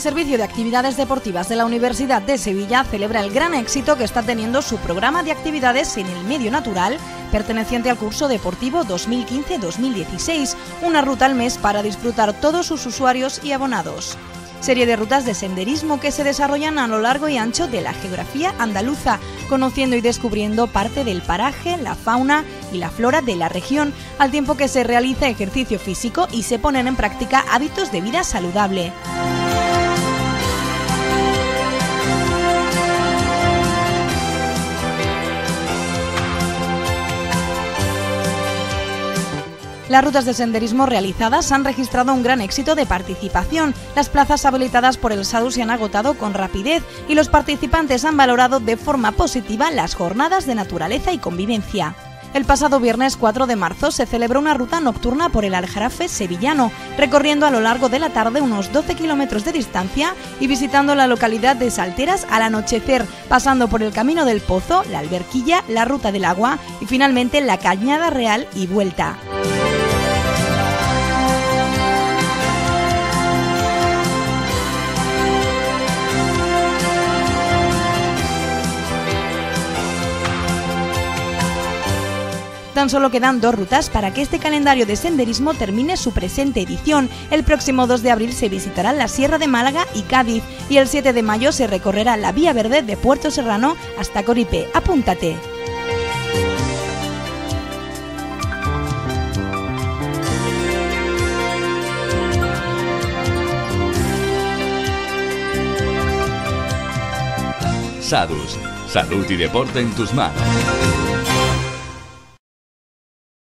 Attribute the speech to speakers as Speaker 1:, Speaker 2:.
Speaker 1: El Servicio de Actividades Deportivas de la Universidad de Sevilla celebra el gran éxito que está teniendo su programa de actividades en el medio natural perteneciente al curso deportivo 2015-2016, una ruta al mes para disfrutar todos sus usuarios y abonados serie de rutas de senderismo que se desarrollan a lo largo y ancho de la geografía andaluza, conociendo y descubriendo parte del paraje, la fauna y la flora de la región, al tiempo que se realiza ejercicio físico y se ponen en práctica hábitos de vida saludable. Las rutas de senderismo realizadas han registrado un gran éxito de participación. Las plazas habilitadas por el SADU se han agotado con rapidez y los participantes han valorado de forma positiva las jornadas de naturaleza y convivencia. El pasado viernes 4 de marzo se celebró una ruta nocturna por el Aljarafe sevillano, recorriendo a lo largo de la tarde unos 12 kilómetros de distancia y visitando la localidad de Salteras al anochecer, pasando por el Camino del Pozo, la Alberquilla, la Ruta del Agua y finalmente la Cañada Real y vuelta. Tan solo quedan dos rutas para que este calendario de senderismo termine su presente edición. El próximo 2 de abril se visitará la Sierra de Málaga y Cádiz y el 7 de mayo se recorrerá la Vía Verde de Puerto Serrano hasta Coripe. Apúntate.
Speaker 2: Sadus, salud y deporte en tus manos.